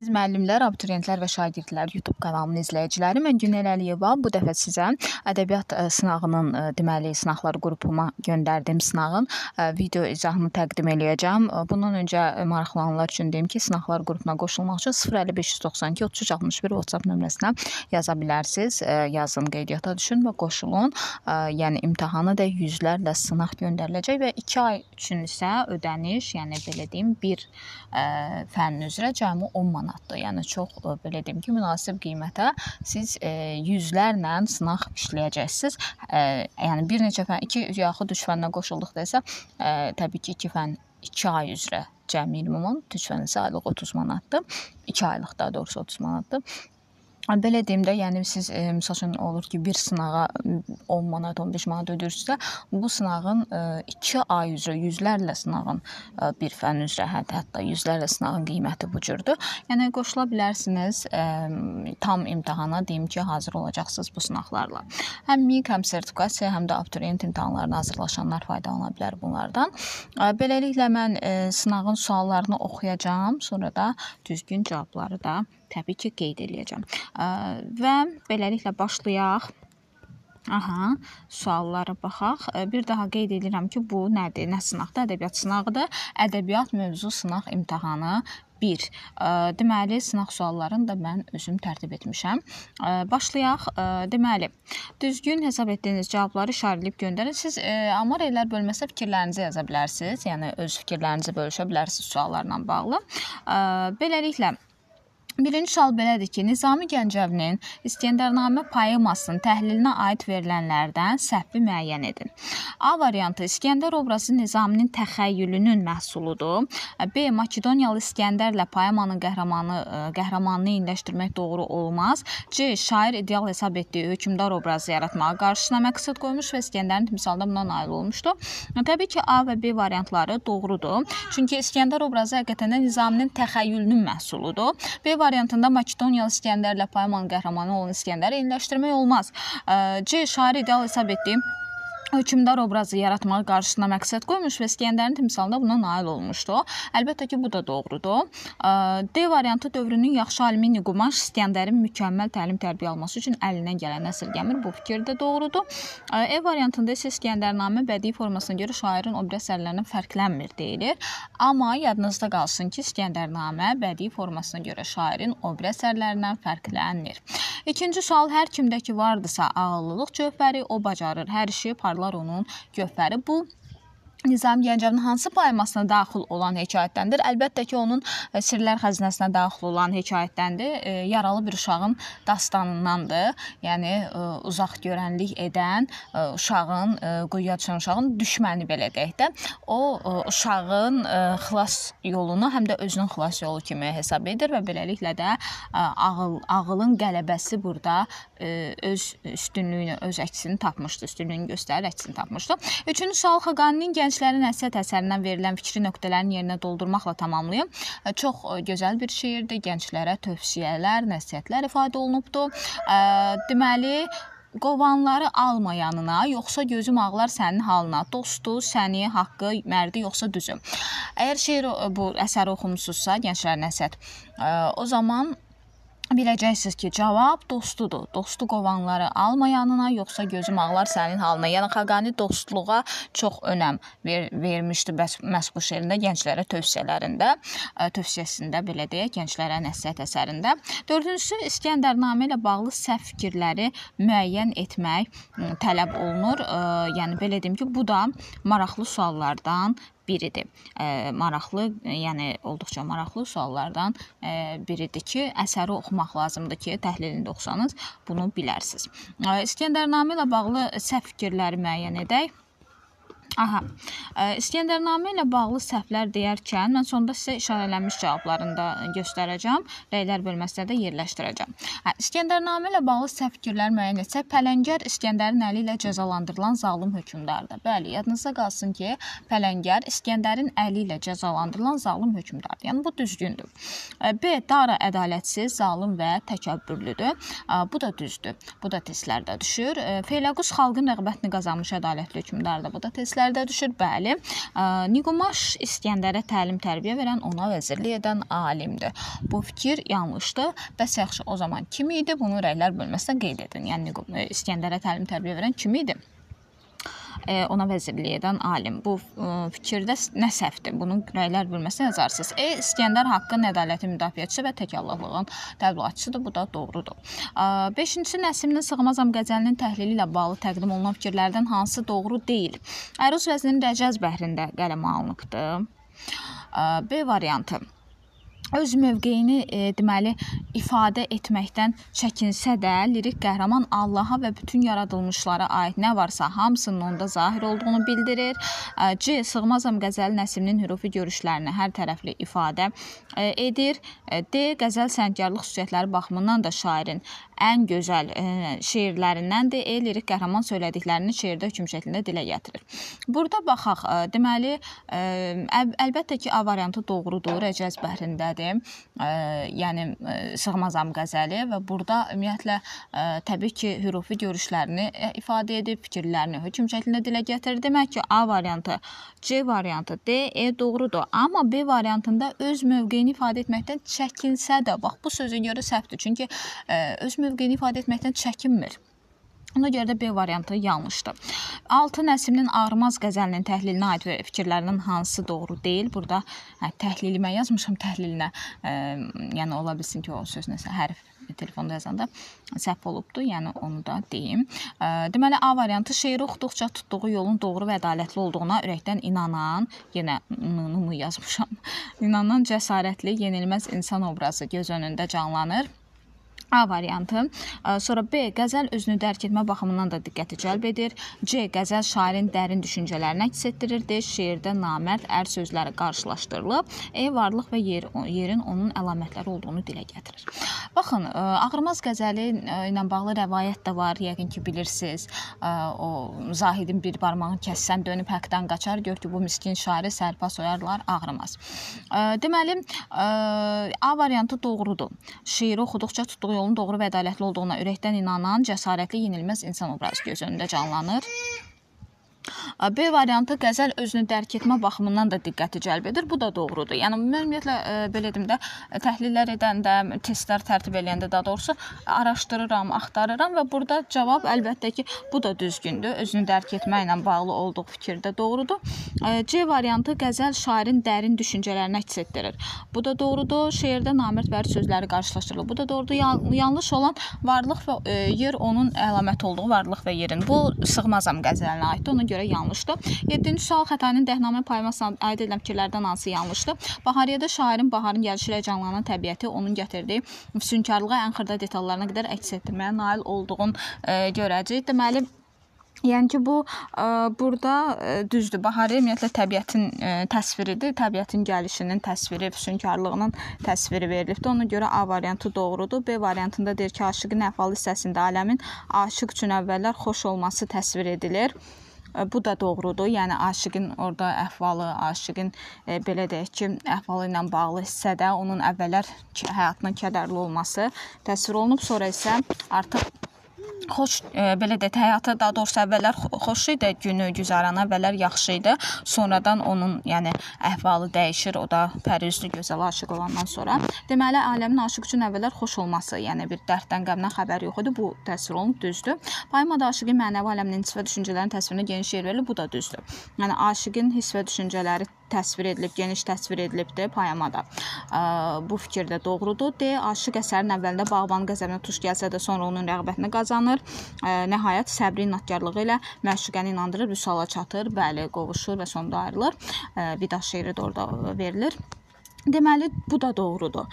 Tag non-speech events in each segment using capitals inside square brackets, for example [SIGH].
Siz müəllimlər, abituriyentlər və şagirdlər YouTube kanalımın izləyiciləri, mən Günel Əliyeva bu dəfə sizə ədəbiyyat ə, sınağının ə, deməli sınaqlar qrupuma göndərdiyim sınağın ə, video izahını təqdim eləyəcəm. Bundan öncə maraqlananlar üçün deyim ki, sınaqlar qrupuna qoşulmaq üçün 05592 3361 WhatsApp nömrəsinə yaza bilərsiniz. Yazın qeydiyyata düşün və qoşulun. Yəni imtahanı da yüzlərlə sınaq göndəriləcək və 2 ay üçün isə ödəniş, yəni belə deyim, bir fənn üzrə cəmi 10 manat manatdır. Yəni çox e, belə deyim ki, münasib qiymətə siz e, yüzlərlə sınaq işləyəcəksiniz. E, yəni bir neçə fən, 2 yaxud 3 fəndən qoşulduqda isə təbii ki, 2 fən 2 ay üzrə cəmi 20 manat, 3 fən isə aylıq 30 manatdır. 2 aylıq daha doğrusu 30 manatdır. Belə deyim də, yəni siz e, məsəl üçün olur ki, bir sınağa 10 manat, 15 manat ödəyirsinizsə, bu sınağın 2 e, ay üzrə yüzlərlə sınağın e, bir fənn üzrə hətta, hətta yüzlərlə sınağın qiyməti bu cürdür. Yəni qoşula bilərsiniz e, tam imtahana deyim ki, hazır olacaqsınız bu sınaqlarla. Həm MİQ, həm sertifikasiya, həm də abituriyent imtahanlarına hazırlaşanlar faydalana bilər bunlardan. E, beləliklə mən e, sınağın suallarını oxuyacağam, sonra da düzgün cavabları da təbii ki, qeyd eləyəcəm. Və beləliklə başlayaq. Aha, suallara baxaq. Bir daha qeyd edirəm ki, bu nədir? Nə sınaqdır? Ədəbiyyat sınağıdır. Ədəbiyyat mövzu sınaq imtahanı 1. Deməli, sınaq suallarını da mən özüm tərtib etmişəm. Başlayaq. Deməli, düzgün hesab etdiyiniz cavabları işarələyib göndərin. Siz amar ellər bölməsə fikirlərinizi yaza bilərsiniz. Yəni öz fikirlərinizi bölüşə bilərsiniz suallarla bağlı. Beləliklə Birinci sual belədir ki, Nizami Gəncəvinin İskəndərnamə poemasının təhlilinə aid verilənlərdən səhvi müəyyən edin. A variantı İskəndər obrazı Nizaminin təxəyyülünün məhsuludur. B Makedoniyalı İskəndərlə poemanın qəhrəmanı e, qəhrəmanını eyniləşdirmək doğru olmaz. C şair ideal hesab etdiyi hökmdar obrazı yaratmağa qarşısına məqsəd qoymuş və İskəndərin timsalında buna nail olmuşdu. Təbii ki, A və B variantları doğrudur. Çünki İskəndər obrazı həqiqətən də Nizaminin təxəyyülünün məhsuludur. B variantında Makedoniyalı İskəndərlə poemanın qəhrəmanı olan İskəndəri eyniləşdirmək olmaz. C şair ideal hesab etdiyim hökmdar obrazı yaratmağa qarşısına məqsəd qoymuş və İskəndərin timsalında buna nail olmuşdu. Əlbəttə ki, bu da doğrudur. D variantı dövrünün yaxşı alimi Niqumaş İskəndərin mükəmməl təlim-tərbiyə alması üçün əlindən gələn əsirgəmir. Bu fikir də doğrudur. E variantında isə İskəndərnamə bədii formasına görə şairin obraz əsərlərindən fərqlənmir deyilir. Amma yadınızda qalsın ki, İskəndərnamə bədii formasına görə şairin obraz əsərlərindən fərqlənmir. İkinci sual hər kimdəki vardısa ağıllılıq cövhəri o bacarır. Hər işi parlar Dağlar onun gövhəri. Bu Nizami Gəncəvinin hansı poemasına daxil olan hekayətdəndir? Əlbəttə ki, onun e, Sirlər xəzinəsinə daxil olan hekayətdəndir. E, yaralı bir uşağın dastanındandır. Yəni e, uzaq görənlik edən uşağın, quyuya düşən uşağın düşməni belə deyək də, o uşağın xilas yolunu həm də özünün xilas yolu kimi hesab edir və beləliklə də ağıl ağılın qələbəsi burada öz üstünlüyünü, öz əksini tapmışdı, üstünlüyünü göstərir, əksini tapmışdı. Üçüncü sual Xaqaninin gənclərin nəsihət əsərindən verilən fikri nöqtələrin yerinə doldurmaqla tamamlayın. Çox gözəl bir şeirdir. Gənclərə tövsiyələr, nəsihətlər ifadə olunubdur. Deməli, qovanları alma yanına, yoxsa gözüm ağlar sənin halına. Dostu, səni, haqqı, mərdi yoxsa düzü. Əgər şeir bu əsəri oxumusunuzsa, gənclərin nəsihət, o zaman biləcəksiniz ki, cavab dostudur. Dostu qovanları alma yanına, yoxsa gözüm ağlar sənin halına. Yəni Xaqani dostluğa çox önəm ver, vermişdi bəs məhz bu şeirində, gənclərə tövsiyələrində, tövsiyəsində belə deyək, gənclərə nəsihət əsərində. Dördüncüsü İskəndərnamə ilə bağlı səhv fikirləri müəyyən etmək tələb olunur. Yəni belə deyim ki, bu da maraqlı suallardan biridir. E, maraqlı, yəni olduqca maraqlı suallardan e, biridir ki, əsəri oxumaq lazımdır ki, təhlilində oxusanız bunu bilərsiniz. E, İskəndərnamə ilə bağlı səhv fikirləri müəyyən edək. Aha. İskəndərnamə ilə bağlı səhvlər deyərkən mən sonda sizə işarələnmiş cavablarını da göstərəcəm. Rəylər bölməsinə də yerləşdirəcəm. Hə, İskəndərnamə ilə bağlı səhv fikirlər müəyyən etsək, Pələngər İskəndərin əli ilə cəzalandırılan zalım hökmdardır. Bəli, yadınızda qalsın ki, Pələngər İskəndərin əli ilə cəzalandırılan zalım hökmdardır. Yəni bu düzgündür. B. Dara ədalətsiz, zalım və təkəbbürlüdür. Bu da düzdür. Bu da testlərdə düşür. Feyləqus xalqın rəğbətini qazanmış ədalətli hökmdardır. Bu da testlər fikirlər də düşür. Bəli. Niqomaş İskəndərə təlim-tərbiyə verən, ona vəzirlik edən alimdir. Bu fikir yanlışdır. Bəs yaxşı, o zaman kim idi? Bunu rəylər bölməsində qeyd edin. Yəni İskəndərə təlim-tərbiyə verən kim idi? Ona vəzirlik edən alim. Bu fikirdə nə səhvdir? Bunun rəylər bölməsinə yazarsınız. E İskəndər haqqın ədaləti müdafiəçisi və təkallahlığın təbliğatçısıdır. Bu da doğrudur. 5-ci Nəsiminin Sığmazam qəzəlinin təhlili ilə bağlı təqdim olunan fikirlərdən hansı doğru deyil? Əruz vəzninin Rəcəz bəhrində qələmə alınıbdır. B variantı öz mövqeyini e, deməli ifadə etməkdən çəkinsə də, lirik qəhrəman Allaha və bütün yaradılmışlara aid nə varsa hamısının onda zahir olduğunu bildirir. E, C. Sığmazam qəzəli Nəsiminin hürufi görüşlərini hər tərəfli ifadə e, edir. E, D. Qəzəl səngkarlıq xüsusiyyətləri baxımından da şairin ən gözəl e, şeirlərindəndir. E. Lirik qəhrəman söylədiklərini şeirdə hökm şəklində dilə gətirir. Burada baxaq, e, deməli, e, əl əlbəttə ki, A variantı doğrudur. Rəcəz bəhrindədir dedim, ə, yəni ə, sığmazam qəzəli və burada ümumiyyətlə ə, təbii ki, hürufi görüşlərini ifadə edib, fikirlərini hökm şəklində dilə gətirir. Demək ki, A variantı, C variantı, D, E doğrudur. Amma B variantında öz mövqeyini ifadə etməkdən çəkinsə də, bax bu sözə görə səhvdir. Çünki öz mövqeyini ifadə etməkdən çəkinmir. Ona görə də B variantı yanlışdır. 6 Nəsiminin Ağrımaz qəzəlinin təhlilinə aid fikirlərinin hansı doğru deyil? Burada hə, təhlilimə yazmışam, təhlilinə. Ə, yəni ola bilsin ki, o söz nəsə hərf telefonda yazanda səhv olubdu. Yəni onu da deyim. Ə, deməli A variantı şeiri oxuduqca tutduğu yolun doğru və ədalətli olduğuna ürəkdən inanan, yenə nı yazmışam. [LAUGHS] İnanan cəsarətli, yenilməz insan obrazı göz önündə canlanır. A variantı. Sonra B qəzəl özünü dərk etmə baxımından da diqqəti cəlb edir. C qəzəl şairin dərin düşüncələrini əks etdirir. D şeirdə namərd ər sözləri qarşılaşdırılıb. E varlıq və yer yerin onun əlamətləri olduğunu dilə gətirir. Baxın, Ağrımaz qəzəli ilə bağlı rəvayət də var, yəqin ki bilirsiniz. O Zahidin bir barmağını kəssən dönüb haqdan qaçar, gör ki bu miskin şairi sərpa soyarlar, ağrımaz. Deməli, A variantı doğrudur. Şeiri oxuduqca tutduğu yolun doğru və ədalətli olduğuna ürəkdən inanan, cəsarətli, yenilməz insan obrazı göz önündə canlanır. B variantı qəzəl özünü dərk etmə baxımından da diqqəti cəlb edir. Bu da doğrudur. Yəni ümumiyyətlə e, belə deyim də təhlillər edəndə, testlər tərtib eləyəndə daha doğrusu araşdırıram, axtarıram və burada cavab əlbəttə ki, bu da düzgündür. Özünü dərk etmə ilə bağlı olduğu fikirdə doğrudur. E, C variantı qəzəl şairin dərin düşüncələrini əks etdirir. Bu da doğrudur. Şeirdə namərd və sözləri qarşılaşdırılır. Bu da doğrudur. Yan yanlış olan varlıq və e, yer onun əlaməti olduğu varlıq və yerin. Bu sığmazam qəzəlinə aiddir. Ona görə yanlışdır. 7-ci sual xətanın dəhnamə paymasına aid edilən fikirlərdən hansı yanlışdır? Bahariyədə şairin baharın gəlişi ilə canlanan təbiəti onun gətirdiyi füsunkarlığa ən xırda detallarına qədər əks etdirməyə nail olduğun e, görəcəyik. Deməli Yəni ki, bu ə, burada ə, düzdür. Bahar ümumiyyətlə təbiətin ə, təsviridir. Təbiətin gəlişinin təsviri, füsunkarlığının təsviri verilibdir. Ona görə A variantı doğrudur. B variantında deyir ki, aşiqin əhval hissəsində aləmin aşiq üçün əvvəllər xoş olması təsvir edilir. Bu da doğrudur. Yəni aşiqin orada əhvalı, aşiqin e, belə deyək ki, əhvalı ilə bağlı hissədə onun əvvəllər həyatının kədərli olması təsvir olunub, sonra isə artıq xoş e, belə deyək, həyatı daha doğrusu əvvəllər xoş idi, günü, güzəranı əvvəllər yaxşı idi. Sonradan onun, yəni əhvalı dəyişir. O da pərüzlü gözəl aşiq olandan sonra. Deməli, aləmin aşiq üçün əvvəllər xoş olması, yəni bir dərddən, qəmdən xəbər yox idi. Bu təsvir olunub, düzdür. Poemada aşiqin mənəvi aləminin hiss və düşüncələrinin təsvirinə geniş yer verilir. Bu da düzdür. Yəni aşiqin hiss və düşüncələri təsvir edilib, geniş təsvir edilibdir poemada. Bu fikir də doğrudur. D. Aşiq əsərin əvvəlində bağbanın qəzəbinə tuş gəlsə də sonra onun rəğbətini qazanır. Nəhayət səbri inadkarlığı ilə məşuqəni inandırır, vüsala çatır, bəli, qovuşur və sonda ayrılır. Vida şeiri də orada verilir. Deməli, bu da doğrudur.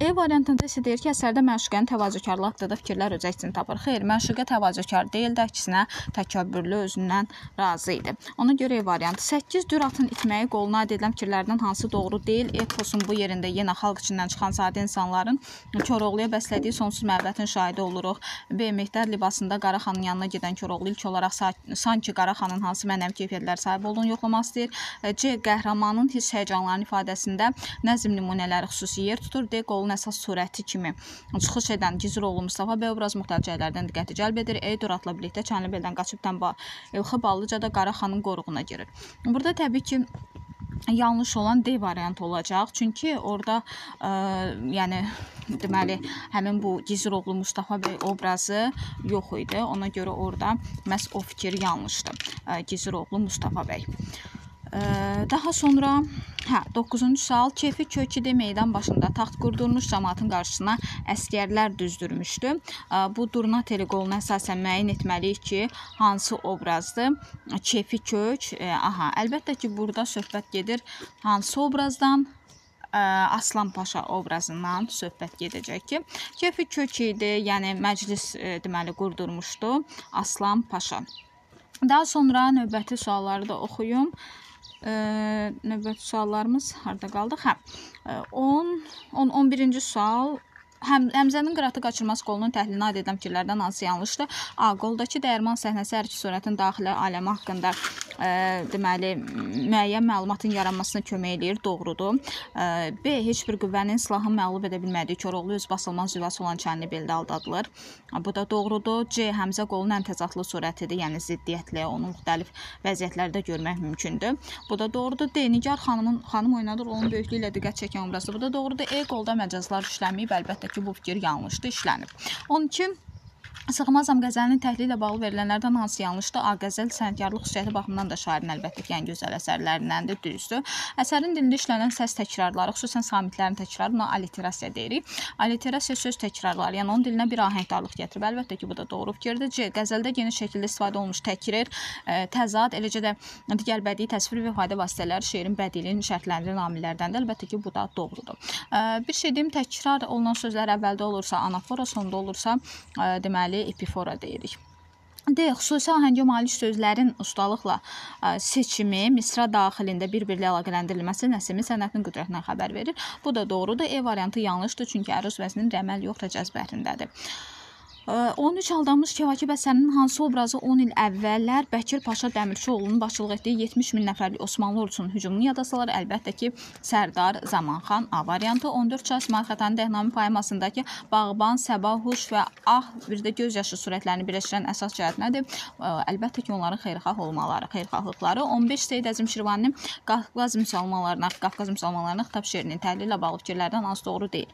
E variantında isə deyir ki, əsərdə məşuqənin təvazökarlığı haqqında fikirlər öz əksini tapır. Xeyr, məşuqə təvazökar deyil də, əksinə təkəbbürlü, özündən razı idi. Ona görə E variantı 8 dür atın itməyi qoluna aid edilən fikirlərdən hansı doğru deyil? Eposun bu yerində yenə xalq içindən çıxan sadə insanların Koroğluya bəslədiyi sonsuz məhəbbətin şahidi oluruq. B Mehdər libasında Qaraxanın yanına gedən Koroğlu ilk olaraq sanki Qaraxanın hansı mənəvi keyfiyyətlər sahib olduğunu yoxlamaq istəyir. C qəhrəmanın hiss həyəcanlarının ifadəsində nəzm nümunələri xüsusi yer tutur. D qolun əsas surəti kimi çıxış edən Giziroğlu Mustafa B obraz müxtəlif cəhətlərdən diqqəti cəlb edir. E Duratla birlikdə Çənlibeldən qaçıb Tənba Elxı Ballıcada Qaraxanın qoruğuna girir. Burada təbii ki yanlış olan D variantı olacaq. Çünki orada ə, yəni deməli həmin bu Giziroğlu Mustafa bəy obrazı yox idi. Ona görə orada məhz o fikir yanlışdır. Ə, Giziroğlu Mustafa bəy. Daha sonra hə 9-cu sual keyfi köküdə meydan başında taxt qurdurmuş cəmaatın qarşısına əskərlər düzdürmüşdü. Bu durna teleqoluna əsasən müəyyən etməliyik ki, hansı obrazdır? Keyfi kök. Aha, əlbəttə ki, burada söhbət gedir hansı obrazdan? Aslan Paşa obrazından söhbət gedəcək ki, keyfi kök idi, yəni məclis deməli qurdurmuşdu Aslan Paşa. Daha sonra növbəti sualları da oxuyum. Növbəti suallarımız harda qaldıq? Hə. 10 10 11-ci sual Həm Həmzənin qıratı qaçırmaz qolunun təhlilinə aid edilən fikirlərdən hansı yanlışdır? A. Qoldakı dəyirman səhnəsi hər iki surətin daxili aləmi haqqında ə, deməli müəyyən məlumatın yaranmasına kömək eləyir, doğrudur. Ə, B. Heç bir qüvvənin silahın məğlub edə bilmədiyi Koroğlu öz basılmaz yuvası olan Çənlibeldə aldadılır. Bu da doğrudur. C. Həmzə qolunun ən təzadlı surətidir, yəni ziddiyyətli, onu müxtəlif vəziyyətlərdə görmək mümkündür. Bu da doğrudur. D. Nigar xanımın xanım oynadır, onun böyüklüyü ilə diqqət çəkən obrazı. Bu da doğrudur. E. Qolda məcazlar işlənməyib, əlbəttə ki, bu fikir yanlışdır, işlənib. 12 Sığmazam qəzəlinin təhvili ilə bağlı verilənlərdən hansı yanlışdır? A. Qəzəl sənətkarlıq xüsusiyyəti baxımından da şairin əlbəttə ki, ən gözəl əsərlərindəndir, düzdür. Əsərin dilində işlənən səs təkrarları, xüsusən samitlərin təkrarı buna alliterasiya deyirik. Alliterasiya söz təkrarları, yəni onun dilinə bir ahəngdarlıq gətirib. Əlbəttə ki, bu da doğru fikirdir. C. Qəzəldə geniş şəkildə istifadə olunmuş təkrar, ə, təzad, eləcə də digər bədii təsvir və ifadə vasitələri şeirin bədiliyini şərtləndirən amillərdəndir. Əlbəttə ki, bu da doğrudur. Ə, bir şey deyim, təkrar olunan sözlər əvvəldə olursa anafora, sonda olursa, ə, deməli epifora deyirik. D. Xüsusi ahəngə malik sözlərin ustalıqla seçimi, misra daxilində bir-biri ilə əlaqələndirilməsi Nəsimi sənətinin qüdrətindən xəbər verir. Bu da doğrudur. E variantı yanlışdır, çünki əruz vəzninin rəməl yox da cəzbərindədir. 13 aldanmış Kəvakib əsərinin hansı obrazı 10 il əvvəllər Bəkir Paşa Dəmirçioğlunun başçılıq etdiyi 70 min nəfərlik Osmanlı ordusunun hücumunu yada salır? Əlbəttə ki, Sərdar Zamanxan A variantı 14 çay İsmail Xətanın Dəhnamə poemasındakı Bağban, Səbah, Huş və Ah bir də göz yaşı surətlərini birləşdirən əsas cəhət nədir? Əlbəttə ki, onların xeyirxah olmaları, xeyirxahlıqları. 15 Seyid Əzim Şirvaninin Qafqaz müsəlmanlarına, Qafqaz müsəlmanlarına xitab şeirinin təhlili ilə bağlı fikirlərdən hansı doğru deyil.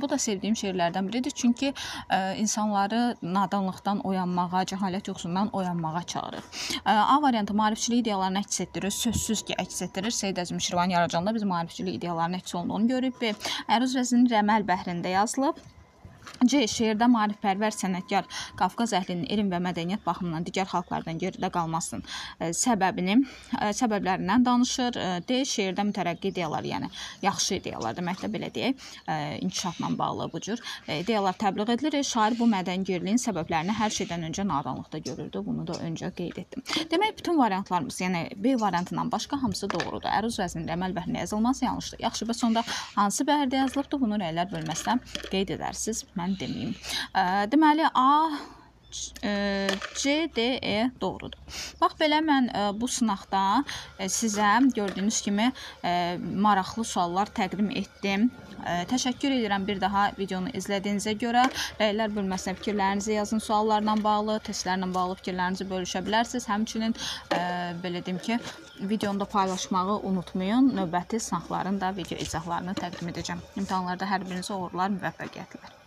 Bu da sevdiyim şeirlərdən biridir, çünki insanlar insanları nadanlıqdan oyanmağa, cəhalət yoxsulluğundan oyanmağa çağırır. A variantı maarifçilik ideyalarını əks etdirir. Sözsüz ki, əks etdirir. Seyid Əzim Şirvan yaradıcılığında biz maarifçilik ideyalarının əks olunduğunu görüb. B. Əruz vəzninin rəməl bəhrində yazılıb. C. Şeirdə maarifpərvər sənətkar Qafqaz əhlinin elm və mədəniyyət baxımından digər xalqlardan geridə qalmasının ə, səbəbini, ə, səbəblərindən danışır. D. Şeirdə mütərəqqi ideyalar, yəni yaxşı ideyalar deməklə belə deyək, inkişafla bağlı bu cür ideyalar təbliğ edilir. Şair bu mədəni geriliyin səbəblərini hər şeydən öncə nadanlıqda görürdü. Bunu da öncə qeyd etdim. Demək, bütün variantlarımız, yəni B variantından başqa hamısı doğrudur. Əruz vəznində əməl bəhrində yazılması yanlışdır. Yaxşı, bəs onda hansı bəhirdə yazılıbdır? Bunu rəylər bölməsindən qeyd edərsiniz. Mən mən deməyim. Deməli A C, D, E doğrudur. Bax belə mən bu sınaqda sizə gördüyünüz kimi maraqlı suallar təqdim etdim. Təşəkkür edirəm bir daha videonu izlədiyinizə görə. Rəylər bölməsinə fikirlərinizi yazın. Suallarla bağlı, testlərlə bağlı fikirlərinizi bölüşə bilərsiniz. Həmçinin belə deyim ki, videonu da paylaşmağı unutmayın. Növbəti sınaqların da video izahlarını təqdim edəcəm. İmtahanlarda hər birinizə uğurlar, müvəffəqiyyətlər.